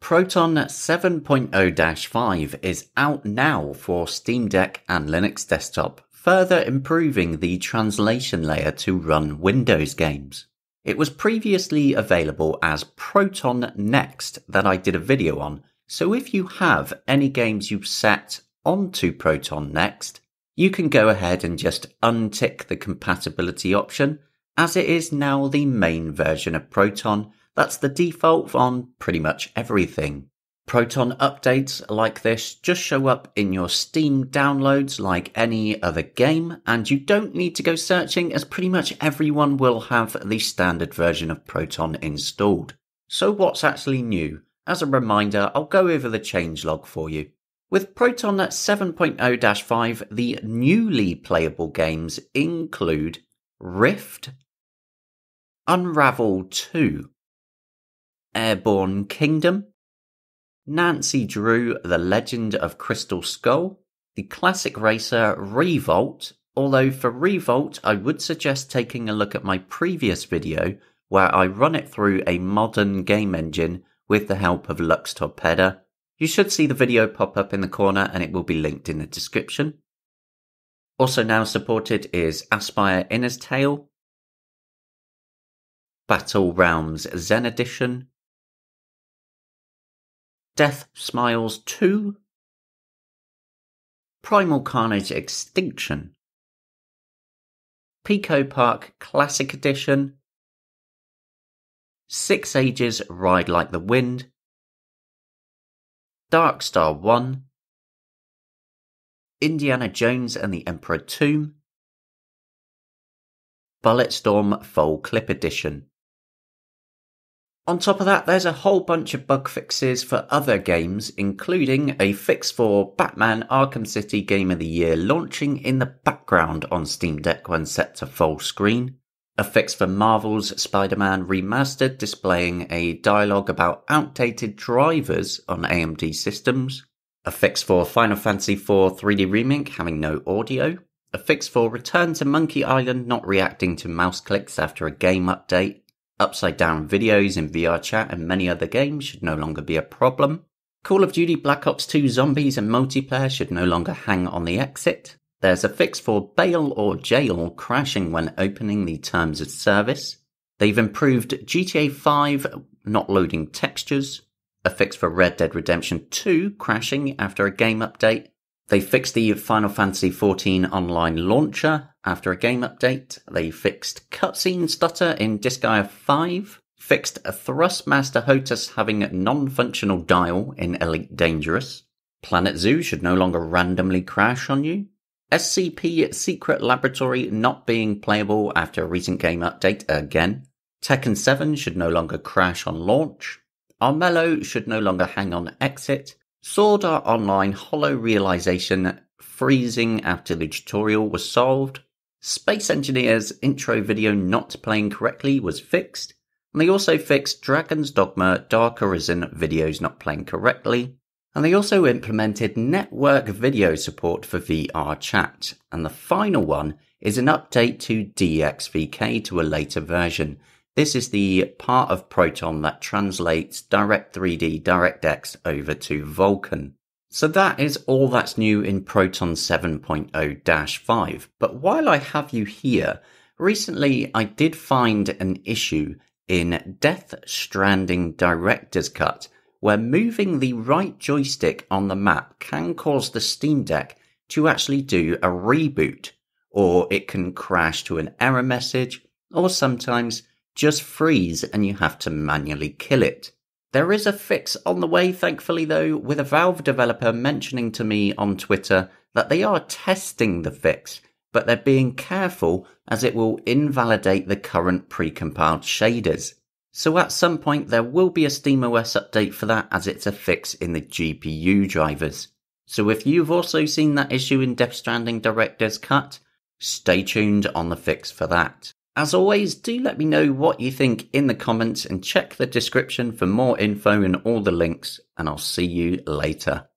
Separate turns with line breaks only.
Proton 7.0-5 is out now for Steam Deck and Linux desktop, further improving the translation layer to run Windows games. It was previously available as Proton Next that I did a video on, so if you have any games you've set onto Proton Next, you can go ahead and just untick the compatibility option as it is now the main version of Proton that's the default on pretty much everything. Proton updates like this just show up in your Steam downloads like any other game, and you don't need to go searching as pretty much everyone will have the standard version of Proton installed. So what's actually new? As a reminder, I'll go over the changelog for you. With Proton 7.0-5, the newly playable games include Rift, Unravel 2, Airborne Kingdom, Nancy Drew, The Legend of Crystal Skull, the classic racer Revolt, although for Revolt I would suggest taking a look at my previous video where I run it through a modern game engine with the help of Luxtorpeda. You should see the video pop up in the corner and it will be linked in the description. Also now supported is Aspire Ina's Tale, Battle Realms Zen Edition, Deathsmiles 2, Primal Carnage Extinction, Pico Park Classic Edition, Six Ages Ride Like the Wind, Darkstar 1, Indiana Jones and the Emperor Tomb, Bulletstorm Full Clip Edition. On top of that, there's a whole bunch of bug fixes for other games, including a fix for Batman Arkham City Game of the Year launching in the background on Steam Deck when set to full screen, a fix for Marvel's Spider Man Remastered displaying a dialogue about outdated drivers on AMD systems, a fix for Final Fantasy IV 3D Remake having no audio, a fix for Return to Monkey Island not reacting to mouse clicks after a game update, Upside down videos in VRChat and many other games should no longer be a problem. Call of Duty Black Ops 2 zombies and multiplayer should no longer hang on the exit. There's a fix for bail or jail crashing when opening the terms of service. They've improved GTA 5 not loading textures. A fix for Red Dead Redemption 2 crashing after a game update. They fixed the Final Fantasy XIV online launcher after a game update. They fixed cutscene stutter in Disgaea 5, fixed a Thrustmaster HOTAS having non-functional dial in Elite Dangerous. Planet Zoo should no longer randomly crash on you. SCP Secret Laboratory not being playable after a recent game update again. Tekken 7 should no longer crash on launch. Armello should no longer hang on exit. Sword Art Online Hollow Realization freezing after the tutorial was solved. Space Engineer's intro video not playing correctly was fixed. And they also fixed Dragon's Dogma Dark Arisen videos not playing correctly. And they also implemented network video support for VRChat. And the final one is an update to DXVK to a later version. This is the part of Proton that translates Direct3D DirectX over to Vulkan. So that is all that's new in Proton 7.0-5. But while I have you here, recently I did find an issue in Death Stranding Director's Cut where moving the right joystick on the map can cause the Steam Deck to actually do a reboot, or it can crash to an error message, or sometimes just freeze and you have to manually kill it. There is a fix on the way, thankfully, though, with a Valve developer mentioning to me on Twitter that they are testing the fix, but they're being careful as it will invalidate the current precompiled shaders. So at some point there will be a SteamOS update for that as it's a fix in the GPU drivers. So if you've also seen that issue in Death Stranding Director's Cut, stay tuned on the fix for that. As always, do let me know what you think in the comments and check the description for more info and all the links, and I'll see you later.